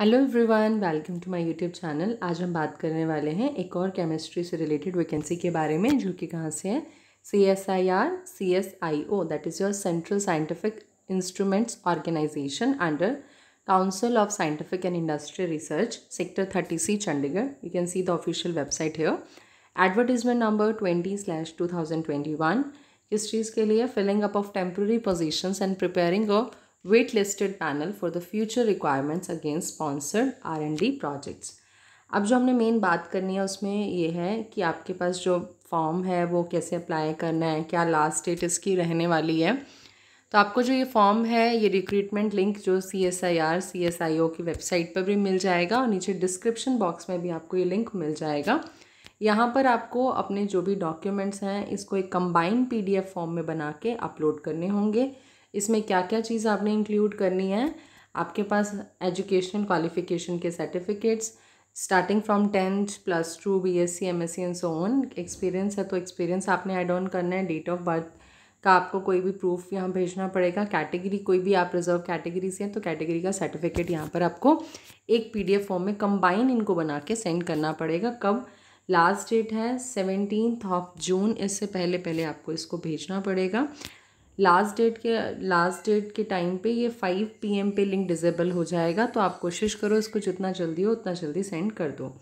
Hello everyone welcome to my YouTube channel आज हम बात करने वाले हैं एक और केमिस्ट्री से रिलेटेड वैकेंसी के बारे में, जो कि कहाँ से है? C S I R C S I O that is your central scientific instruments organisation under council of scientific and industrial research sector thirty C Chandigarh you can see the official website है advertisement number twenty slash two thousand twenty one इस चीज़ के लिए filling up of temporary position and preparing a wait listed panel for the future requirements against sponsored R and D projects अब जो हमने main बात करनी है, उसमें ये है कि आपके पास जो फॉर्म है, वो कैसे अप्लाई करना है, क्या लास्ट डेट इसकी रहने वाली है। तो आपको जो ये फॉर्म है, ये रिक्रूटमेंट लिंक जो C S I R C S I O की वेबसाइट पर भी मिल जाएगा और नीचे डिस्क्रिप्शन बॉक्स में भी आपको ये लिंक मिल जाएगा। यहाँ पर आपको अपने जो भी डॉक्यूमेंट्स हैं, इसको एक कंबाइंड पीडीएफ फॉर्म में बना के अपलोड करने होंगे। इसमें क्या क्या चीज़ आपने इंक्लूड करनी है? आपके पास एजुकेशनल क्वालिफिकेशन के certificates starting from tenth plus two B S C M S C and so on experience है तो एक्सपीरियंस आपने एड ऑन करना है. डेट ऑफ़ बर्थ का आपको कोई भी प्रूफ यहाँ भेजना पड़ेगा. कैटेगरी कोई भी आप रिज़र्व कैटेगरी से हैं तो कैटेगरी का सर्टिफिकेट यहाँ पर आपको एक पीडीएफ फॉर्म में कंबाइन इनको बना के सेंड करना पड़ेगा. कब? लास्ट डेट है सेवनटीन ऑफ़ जून इससे पहले पहले आपको इसको भेजना पड़ेगा. लास्ट डेट के, लास्ट डेट के टाइम पे ये फाइव पीएम पे लिंक डिजेबल हो जाएगा तो आप कोशिश करो इसको जितना जल्दी हो, उतना जल्दी सेंड कर दो।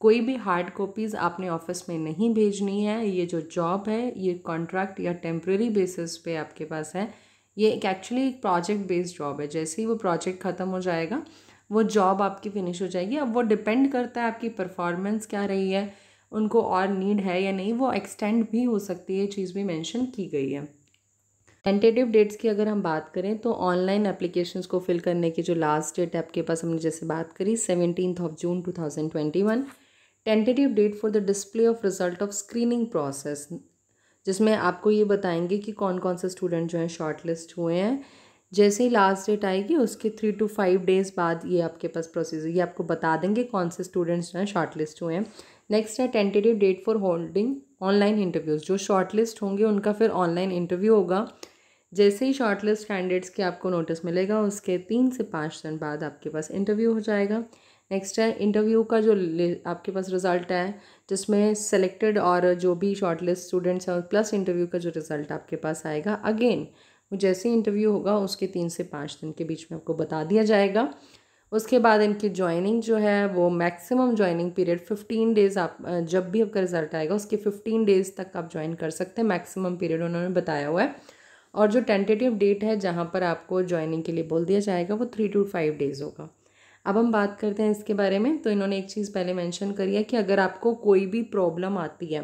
कोई भी हार्ड कॉपीज़ आपने ऑफ़िस में नहीं भेजनी है, ये जो जॉब है, ये कॉन्ट्रैक्ट या टेम्प्रेरी बेसिस पे आपके पास है, ये एक एक्चुअली एक प्रोजेक्ट बेस्ड जॉब है। जैसे ही वो प्रोजेक्ट ख़त्म हो जाएगा, वो जॉब आपकी फिनिश हो जाएगी। अब वो डिपेंड करता है आपकी परफॉर्मेंस क्या रही है, उनको और नीड है या नहीं, वो एक्सटेंड भी हो सकती है चीज़ भी मेंशन की गई है। टेंटेटिव डेट्स की अगर हम बात करें तो ऑनलाइन एप्लीकेशंस को फिल करने की जो लास्ट डेट है आपके पास, हमने जैसे बात करी seventeen of June two thousand twenty one tentative date for the display of result of screening process जिसमें आपको ये बताएँगे कि कौन कौन से स्टूडेंट जो हैं शॉर्ट लिस्ट हुए हैं। जैसे ही लास्ट डेट आएगी, उसके थ्री टू फाइव डेज़ बाद ये आपके पास प्रोसीजर ये आपको बता देंगे कौन से स्टूडेंट्स जो हैं शॉर्ट लिस्ट हुए हैं। नेक्स्ट है tentative date for holding online interviews जो शॉर्ट लिस्ट होंगे, उनका फिर ऑनलाइन इंटरव्यू होगा। जैसे ही शॉर्ट लिस्ट कैंडिडेट्स के आपको नोटिस मिलेगा, उसके तीन से पाँच दिन बाद आपके पास इंटरव्यू हो जाएगा। नेक्स्ट है इंटरव्यू का जो आपके पास रिज़ल्ट है, जिसमें सेलेक्टेड और जो भी शॉर्ट लिस्ट स्टूडेंट्स हैं प्लस इंटरव्यू का जो रिज़ल्ट आपके पास आएगा। अगेन वो जैसे इंटरव्यू होगा, उसके तीन से पाँच दिन के बीच में आपको बता दिया जाएगा। उसके बाद इनकी ज्वाइनिंग जो है, वो maximum joining period fifteen days आप जब भी आपका रिज़ल्ट आएगा, उसके फिफ्टीन डेज़ तक आप ज्वाइन कर सकते हैं मैक्सिमम पीरियड उन्होंने बताया हुआ है। और जो टेंटेटिव डेट है, जहाँ पर आपको ज्वाइनिंग के लिए बोल दिया जाएगा, वो थ्री टू फाइव डेज़ होगा। अब हम बात करते हैं इसके बारे में तो इन्होंने एक चीज़ पहले मेंशन करी है कि अगर आपको कोई भी प्रॉब्लम आती है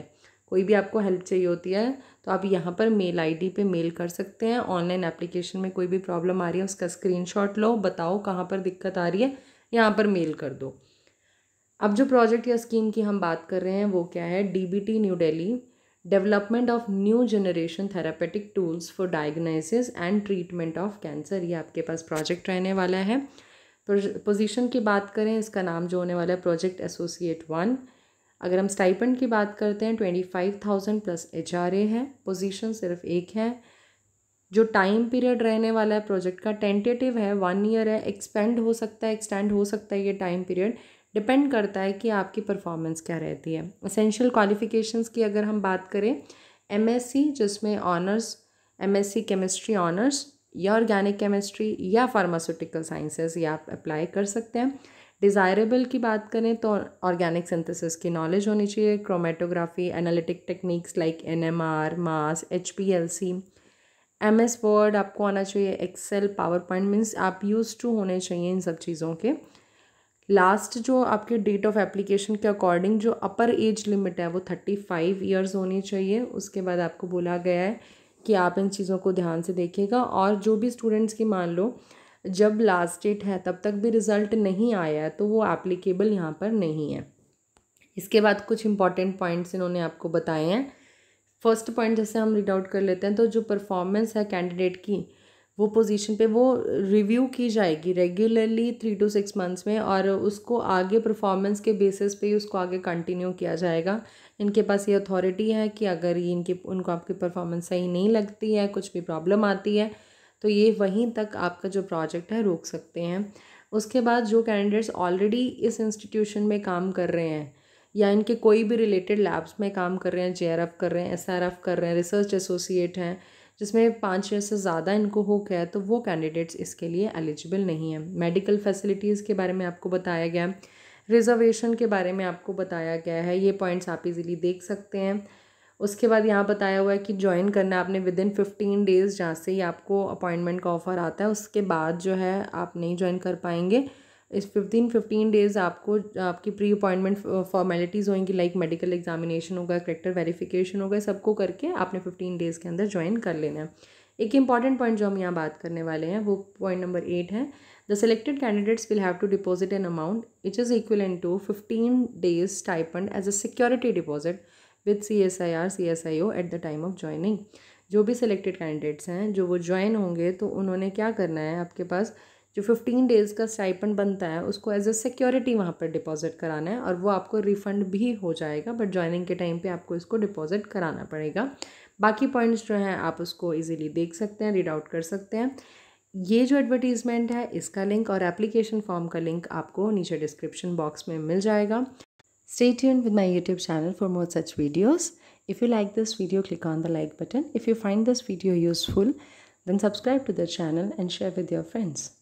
कोई भी आपको हेल्प चाहिए होती है तो आप यहाँ पर मेल आईडी पे मेल कर सकते हैं। ऑनलाइन एप्लीकेशन में कोई भी प्रॉब्लम आ रही है, उसका स्क्रीनशॉट लो, बताओ कहाँ पर दिक्कत आ रही है, यहाँ पर मेल कर दो। अब जो प्रोजेक्ट या स्कीम की हम बात कर रहे हैं, वो क्या है? DBT new Delhi development of new generation therapeutic tools for diagnosis and treatment of cancer ये आपके पास प्रोजेक्ट रहने वाला है। पोजीशन की बात करें, इसका नाम जो होने वाला है प्रोजेक्ट एसोसिएट वन अगर हम स्टाइपेंड की बात करते हैं twenty five thousand plus H R A है पोजीशन सिर्फ़ एक है। जो टाइम पीरियड रहने वाला है प्रोजेक्ट का टेंटेटिव है वन ईयर है एक्सपेंड हो सकता है एक्सटेंड हो सकता है ये टाइम पीरियड डिपेंड करता है कि आपकी परफॉर्मेंस क्या रहती है। असेंशियल क्वालिफ़िकेशंस की अगर हम बात करें एमएससी जिसमें ऑनर्स एमएससी केमिस्ट्री ऑनर्स या ऑर्गेनिक केमिस्ट्री या फार्मास्यूटिकल साइंसेस ये आप अप्लाई कर सकते हैं। डिज़ायरेबल की बात करें तो ऑर्गेनिक सिंथेसिस की नॉलेज होनी चाहिए chromatography analytic techniques like N M R mass H P L C M S Word आपको आना चाहिए एक्सेल पावर पॉइंट मीन्स आप यूज़ टू होने चाहिए इन सब चीज़ों के। लास्ट जो आपके डेट ऑफ़ एप्लीकेशन के अकॉर्डिंग जो अपर एज लिमिट है वो थर्टी फाइव ईयर्स होनी चाहिए। उसके बाद आपको बोला गया है कि आप इन चीज़ों को ध्यान से देखिएगा और जो भी स्टूडेंट्स की मान लो जब लास्ट डेट है, तब तक भी रिज़ल्ट नहीं आया है तो वो एप्लीकेबल यहाँ पर नहीं है। इसके बाद कुछ इंपॉर्टेंट पॉइंट्स इन्होंने आपको बताए हैं। फ़र्स्ट पॉइंट जैसे हम रीड आउट कर लेते हैं तो जो परफॉर्मेंस है कैंडिडेट की, वो पोजीशन पे वो रिव्यू की जाएगी regularly three to six months में, और उसको आगे परफॉर्मेंस के बेसिस पे ही उसको आगे कंटिन्यू किया जाएगा। इनके पास ये अथॉरिटी है कि अगर ये इनकी, उनको आपकी परफॉर्मेंस सही नहीं लगती है, कुछ भी प्रॉब्लम आती है तो ये वहीं तक आपका जो प्रोजेक्ट है, रोक सकते हैं। उसके बाद जो कैंडिडेट्स ऑलरेडी इस इंस्टीट्यूशन में काम कर रहे हैं, या इनके कोई भी रिलेटेड लैब्स में काम कर रहे हैं जेआरएफ कर रहे हैं एसआरएफ कर रहे हैं रिसर्च एसोसिएट हैं, जिसमें पाँच ईयर से ज़्यादा इनको हो गया है तो वो कैंडिडेट्स इसके लिए एलिजिबल नहीं है। मेडिकल फैसिलिटीज़ के बारे में आपको बताया गया है रिजर्वेशन के बारे में आपको बताया गया है, ये पॉइंट्स आप इजीली देख सकते हैं। उसके बाद यहाँ बताया हुआ है कि ज्वाइन करना आपने विद इन फिफ्टीन डेज़ जहाँ से ही आपको अपॉइंटमेंट का ऑफ़र आता है, उसके बाद जो है आप नहीं ज्वाइन कर पाएँगे। इस फिफ्टीन फिफ्टीन डेज़ आपको, आपकी प्री अपॉइंटमेंट फॉर्मेलिटीज़ होंगी लाइक मेडिकल एग्जामिनेशन होगा करेक्टर वेरिफिकेशन होगा, सबको करके आपने फिफ्टीन डेज़ के अंदर ज्वाइन कर लेना है। एक इंपॉर्टेंट पॉइंट जो हम यहाँ बात करने वाले हैं, वो पॉइंट नंबर एट है। The selected candidates will have to deposit an amount which is equal to fifteen days stipend as a security deposit with C S I R C S I O at the time of joining जो भी selected candidates हैं, जो वो join होंगे तो उन्होंने क्या करना है? आपके पास जो फिफ्टीन डेज़ का स्टाइपन बनता है, उसको एज अ सिक्योरिटी वहाँ पर डिपॉजिट कराना है और वो आपको रिफ़ंड भी हो जाएगा बट ज्वाइनिंग के टाइम पे आपको इसको डिपॉजिट कराना पड़ेगा। बाकी पॉइंट्स जो हैं, आप उसको इजीली देख सकते हैं रीड आउट कर सकते हैं। ये जो एडवर्टीज़मेंट है, इसका लिंक और एप्लीकेशन फॉर्म का लिंक आपको नीचे डिस्क्रिप्शन बॉक्स में मिल जाएगा। Stay tuned with my YouTube channel for more such videos. If you like this video, click on the like button. If you find this video useful, then subscribe to the channel and share with your friends.